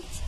Bye.